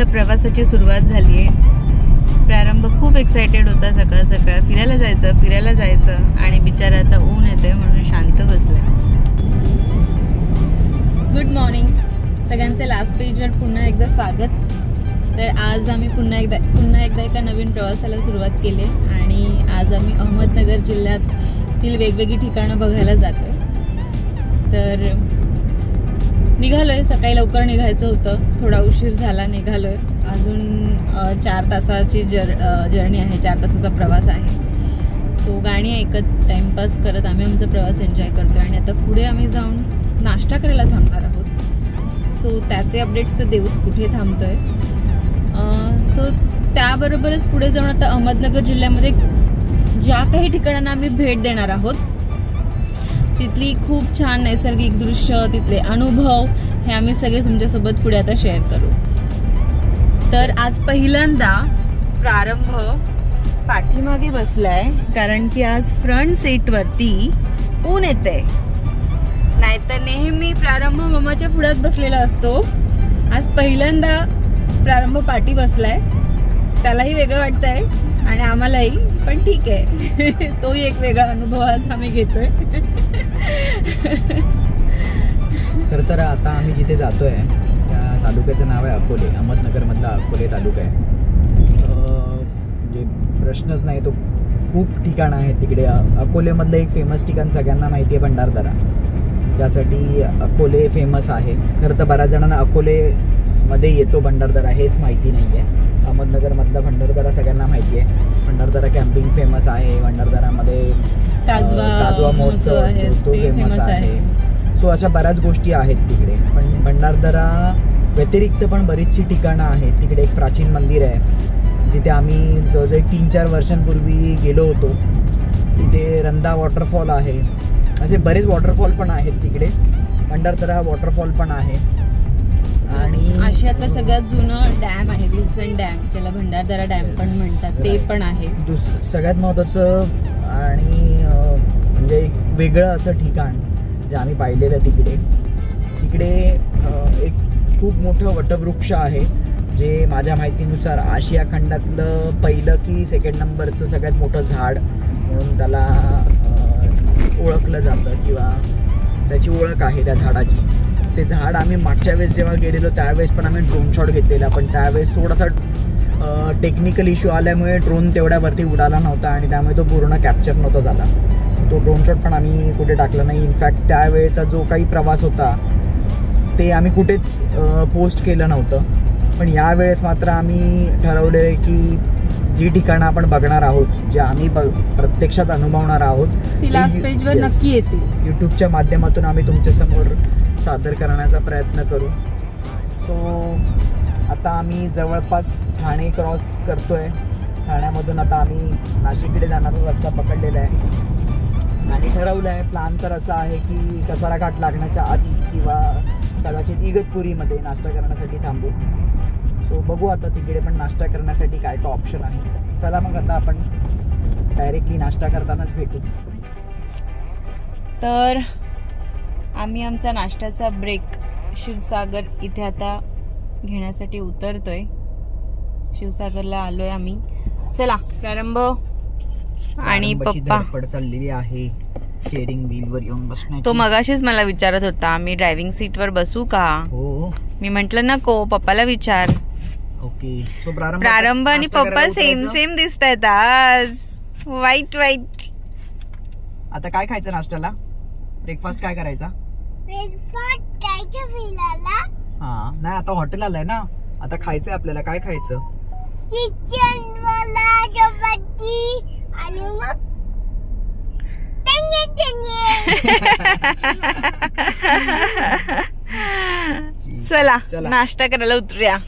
आमच्या प्रवासाची सुरुवात झाली आहे. प्रारंभ खूप एक्सायटेड होता सकाळ सकाळ. फिरायला जायचं फिरायला जायचं आणि बिचारा आता ऊन येते म्हणून शांत बसलाय. गुड मॉर्निंग सगळ्यांचे लास्ट पेजवर पुन्हा एकदा स्वागत. तर आज आम्ही पुन्हा एकदा पुन्हा एकदा एका नवीन प्रवासाला सुरुवात केली आणि आज आम्ही अहमदनगर जिल्ह्यातील वेगवेगळी ठिकाणं बघायला जातो तर निघालोय सकाळी लवकर निघायचं होतं. थोडा उशीर झाला निघालोय. अजून चार तासाची जर जर्नी आहे चार तासाचा प्रवास आहे. सो गाणी ऐकत टाइमपास करत आम्ही आमचा प्रवास एन्जॉय करतोय. आणि आता पुढे आम्ही जाऊन नाश्ता करायला थांबणार आहोत. सो त्याचे अपडेट्स तर देऊच कुठे थांबतोय. सो त्याबरोबरच पुढे जाऊन आता अहमदनगर जिल्ह्यामध्ये ज्या काही ठिकाणांना आम्ही भेट देणार आहोत तिथली खूप छान नैसर्गिक दृश्य तिथले अनुभव हे आम्ही सगळे तुमच्यासोबत पुढे आता शेअर करू. तर आज पहिल्यांदा प्रारंभ पाठीमागे बसलाय कारण की आज फ्रंट सीटवरती ऊन येते नाहीतर नेहमी प्रारंभ ममाच्या पुढ्यात बसलेला असतो. आज पहिल्यांदा प्रारंभ पाठी बसलाय. त्यालाही वेगळं वाटतंय. आणि आम्हालाही पण ठीक आहे. तोही एक वेगळा अनुभव आज आम्ही घेतोय. खरं तर आता आम्ही जिथे जातोय त्या तालुक्याचं नाव आहे अकोले अहमदनगरमधला अकोले तालुका आहे. म्हणजे प्रश्नच नाही तो खूप ठिकाणं आहेत तिकडे. अकोलेमधलं एक फेमस ठिकाण सगळ्यांना माहिती आहे भंडारदरा. ज्यासाठी अकोले फेमस आहे. खरं तर बऱ्याच जणांना अकोलेमध्ये येतो भंडारदरा हेच माहिती नाही आहे अहमदनगरमधला भंडारदरा सगळ्यांना माहिती आहे. भंडारदरा कॅम्पिंग फेमस आहे. भंडारदरामध्ये काजवा महोत्सव आहे, असतो तो फेमस आहे. सो अशा बऱ्याच गोष्टी आहेत तिकडे. पण भंडारदरा व्यतिरिक्त पण बरीचशी ठिकाणं आहेत. तिकडे एक प्राचीन मंदिर आहे जिथे आम्ही जवळजवळ एक तीन चार वर्षांपूर्वी गेलो होतो. तिथे रंदा वॉटरफॉल आहे. असे बरेच वॉटरफॉल पण आहेत तिकडे. भंडारदरा वॉटरफॉल पण आहे. आणि आशियातलं सगळ्यात जुनं डॅम आहे विल्सन डॅम ज्याला भंडारदरा डॅम पण म्हणतात ते पण आहे. दुस सगळ्यात महत्त्वाचं आणि म्हणजे एक वेगळं असं ठिकाण जे आम्ही पाहिलेलं तिकडे. तिकडे एक खूप मोठं वटवृक्ष आहे जे माझ्या माहितीनुसार आशिया खंडातलं पहिलं की सेकंड नंबरचं सगळ्यात मोठं झाड म्हणून त्याला ओळखलं जातं किंवा त्याची ओळख आहे त्या झाडाची. ते झाड आम्ही मागच्या वेळेस जेव्हा गेलेलो त्यावेळेस पण आम्ही ड्रोन शॉट घेतलेला. पण त्यावेळेस थोडासा टेक्निकल इश्यू आल्यामुळे ड्रोन तेवढ्यावरती उडाला नव्हता आणि त्यामुळे तो पूर्ण कॅप्चर नव्हता झाला. तो ड्रोन शॉट पण आम्ही कुठे टाकला नाही. इनफॅक्ट त्यावेळेचा जो काही प्रवास होता ते आम्ही कुठेच पोस्ट केलं नव्हतं. पण यावेळेस मात्र आम्ही ठरवले की जी ठिकाणं आपण बघणार आहोत जे आम्ही ब प्रत्यक्षात अनुभवणार आहोत ती लास्ट पेजवर नक्की येतील. यूट्यूबच्या माध्यमातून आम्ही तुमच्यासमोर सादर करण्याचा प्रयत्न करू. सो आता आम्ही जवळपास ठाणे क्रॉस करतोय. ठाण्यामधून आता आम्ही नाशिककडे जाणारा रस्ता पकडलेला आहे. आणि ठरवलं आहे प्लान तर असा आहे की कसारा घाट लागण्याच्या आधी किंवा कदाचित इगतपुरीमध्ये नाश्ता करण्यासाठी थांबू. सो बघू आता तिकडे पण नाश्ता करण्यासाठी काय काय ऑप्शन आहे. चला मग आता आपण डायरेक्टली नाश्ता करतानाच भेटू. तर आम्ही आमचा नाश्त्याचा ब्रेक शिवसागर इथे आता घेण्यासाठी उतरतोय. शिवसागरला आलोय आम्ही. चला प्रारंभ. आणि पप्पा. चाललेली आहे. शेअरिंग व्हील वर येऊन तो मगाशीच मला विचारत होता आम्ही ड्रायव्हिंग सीटवर बसू का? हो. मी म्हंटल नको पप्पाला विचार. ओके. सो प्रारंभ आणि पप्पा सेम. सेम दिसत आहेत आज. वाईट वाईट आता काय खायचं नाश्त्याला? ब्रेकफास्ट काय करायचा? हा नाही आता हॉटेल आलंय ना. आता खायचंय आपल्याला. काय खायचं? किचन वाला चपाती आणि मग चला. नाश्ता करायला उतरूया.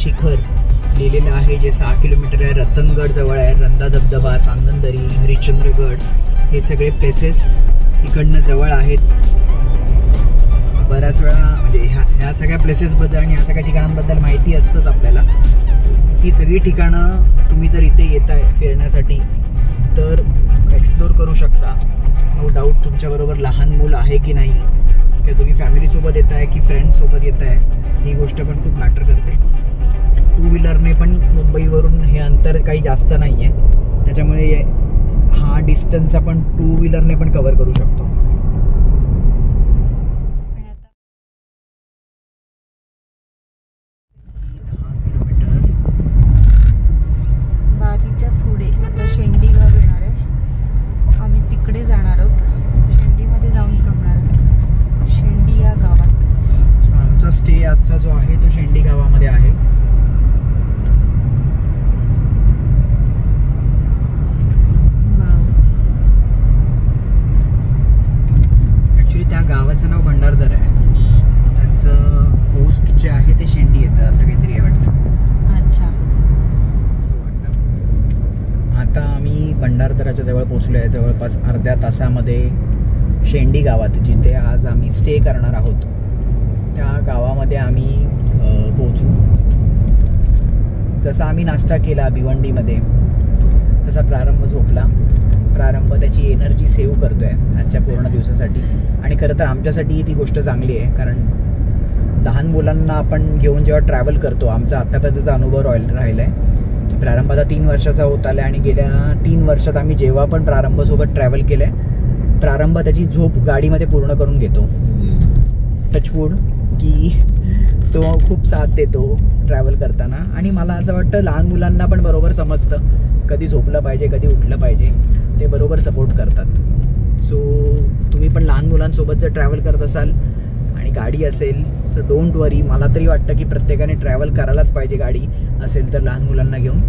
शिखर लिहिलेलं आहे जे सहा किलोमीटर आहे. रतनगड जवळ आहे. रंधा धबधबा सांदनदरी हरिश्चंद्रगड हे सगळे प्लेसेस इकडनं जवळ आहेत. बऱ्याच वेळा म्हणजे ह्या ह्या सगळ्या प्लेसेसबद्दल आणि ह्या सगळ्या ठिकाणांबद्दल माहिती असतंच आपल्याला. ही सगळी ठिकाणं तुम्ही जर इथे येत आहे फिरण्यासाठी तर एक्सप्लोर करू शकता. नो डाऊट तुमच्याबरोबर लहान मूल आहे की नाही किंवा तुम्ही फॅमिलीसोबत येत आहे की फ्रेंड्ससोबत येत आहे ही गोष्ट पण खूप मॅटर करते. टू व्हीलरने पण मुंबईवरून हे अंतर काही जास्त नाही आहे त्याच्यामुळे हा डिस्टन्स आपण टू व्हीलरने पण कवर करू शकतो आणि आता बारीच्या पुढे आता शेंडी गाव येणार आहे आम्ही तिकडे जाणार आहोत शेंडीमध्ये जाऊन थांबणार आहोत शेंडी या गावात So, आमचा स्टे आजचा जो आहे तो शेंडी गावामध्ये आहे ॲक्च्युली त्या गावाचं नाव भंडारदर आहे त्यांचं पोस्ट जे आहे ते शेंडी येतं असं काहीतरी आहे वाटतं अच्छा असं वाटतं आता आम्ही जवळ पोचलो आहे जवळपास अर्ध्या तासामध्ये शेंडी गावात जिथे आज आम्ही स्टे करणार आहोत त्या गावामध्ये आम्ही पोचू जसा आम्ही नाश्ता केला भिवंडीमध्ये तसा प्रारंभ झोपला. प्रारंभ त्याची एनर्जी सेव्ह आहे आजच्या पूर्ण दिवसासाठी. आणि खरं तर आमच्यासाठी ती गोष्ट चांगली आहे कारण लहान मुलांना आपण घेऊन जेव्हा ट्रॅव्हल करतो आमचा आत्तापर्यंतचा अनुभव राहिल राहिला आहे प्रारंभाचा प्रारंभ आता तीन वर्षाचा होत आला आणि गेल्या तीन वर्षात आम्ही जेव्हा पण प्रारंभसोबत ट्रॅव्हल केलं आहे प्रारंभ त्याची झोप गाडीमध्ये पूर्ण करून घेतो. टचवूड की तो खूप साथ देतो ट्रॅव्हल करताना. आणि मला असं वाटतं लहान मुलांना पण बरोबर समजतं. कधी झोपलं पाहिजे कधी उठलं पाहिजे ते बरोबर सपोर्ट करतात. सो तुम्ही पण लहान मुलांसोबत जर ट्रॅव्हल करत असाल आणि गाडी असेल तर डोंट वरी मला तरी वाटतं की प्रत्येकाने ट्रॅव्हल करायलाच पाहिजे गाडी असेल तर लहान मुलांना घेऊन.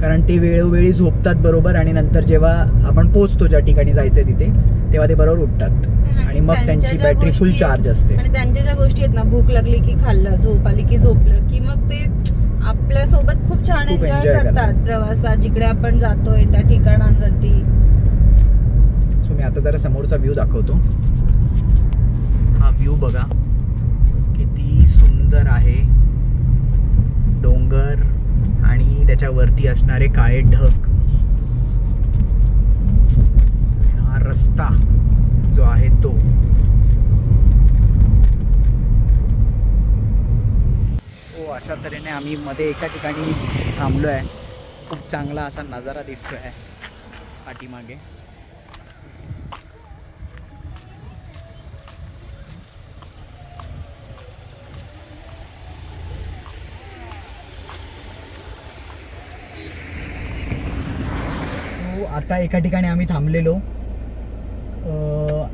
कारण ते वेळोवेळी झोपतात बरोबर आणि नंतर जेव्हा आपण पोचतो ज्या ठिकाणी जायचं तिथे तेव्हा ते बरोबर उठतात. आणि मग त्यांची बॅटरी फुल चार्ज असते. आणि त्यांच्या ज्या गोष्टी आहेत ना भूक लागली की खाल्लं झोप आली की झोपलं की मग ते आपल्यासोबत खूप छान एन्जॉय करतात. प्रवासात जिकडे आपण जातोय त्या ठिकाणांवरती. सो मी आता जरा समोरचा व्ह्यू दाखवतो. हा व्ह्यू बघा. किती सुंदर आहे. डोंगर आणि त्याच्यावरती असणारे काळे ढग. हा रस्ता जो आहे तो. हो अशा तऱ्हेने आम्ही मध्ये एका ठिकाणी थांबलो आहे खूप चांगला असा नजारा दिसतो आहे पाठीमागे. आता एका ठिकाणी आम्ही थांबलेलो.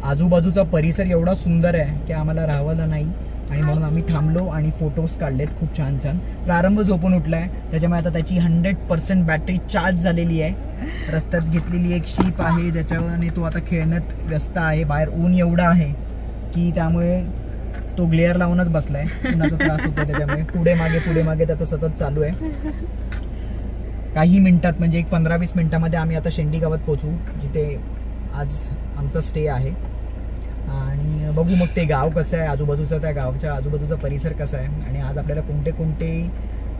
आजूबाजूचा परिसर एवढा सुंदर आहे की आम्हाला राहावाला नाही आणि म्हणून आम्ही थांबलो आणि फोटोज काढलेत खूप छान छान. प्रारंभ झोपून उठला आहे त्याच्यामुळे आता त्याची हंड्रेड पर्सेंट बॅटरी चार्ज झालेली आहे. रस्त्यात घेतलेली एक शीप आहे. ज्याच्याने तो आता खेळण्यात व्यस्त आहे. बाहेर ऊन एवढं आहे की त्यामुळे तो ग्लेअर लावूनच बसलाय. उन्हाचा त्रास होतो त्याच्यामुळे. पुढे मागे पुढे मागे त्याचं सतत चालू आहे. काही मिनिटात म्हणजे एक पंधरा वीस मिनिटामध्ये आम्ही आता शेंडी गावात पोचू जिथे आज आमचा स्टे आहे. आणि बघू मग ते गाव कसं आहे आजूबाजूचा त्या गावच्या आजूबाजूचा परिसर कसा आहे आणि आज आपल्याला कोणते कोणते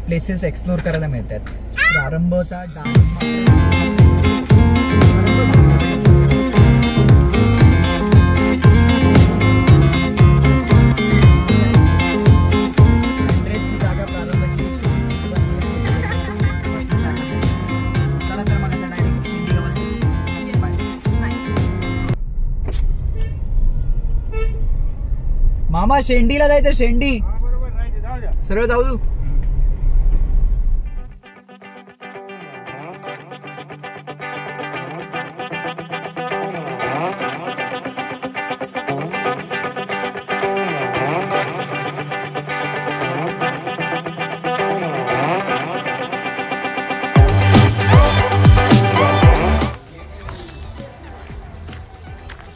प्लेसेस एक्सप्लोर करायला मिळतात प्रारंभचा डान्स मामा शेंडीला जायचं शेंडी. सरळ जाऊ.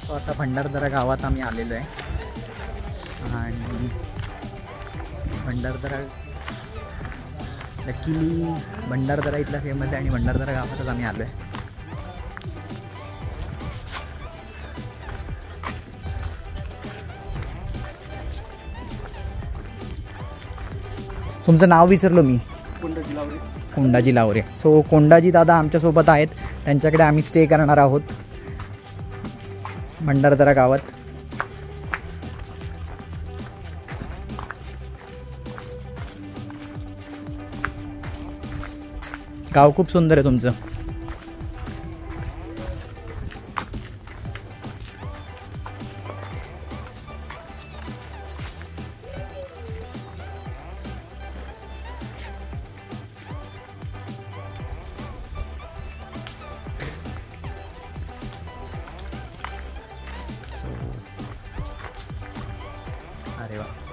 तू आता भंडारदरा गावात आम्ही आलेलो आहे. भंडारदरा लकीली भंडारदरा इथला फेमस आहे आणि भंडारदरा गावातच आम्ही आलो आहे तुमचं नाव विसरलो मी. कोंडाजी लावरे. सो कोंडाजी दादा आमच्यासोबत आहेत. त्यांच्याकडे आम्ही स्टे करणार आहोत. भंडारदरा गावात. गाव खूप सुंदर आहे तुमचं. अरे वा.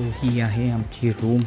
सो ही आहे आमची रूम